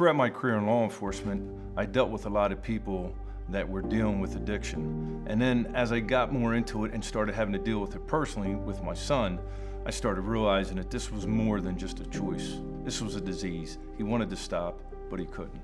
throughout my career in law enforcement, I dealt with a lot of people that were dealing with addiction. And then as I got more into it and started having to deal with it personally with my son, I started realizing that this was more than just a choice. This was a disease. He wanted to stop, but he couldn't.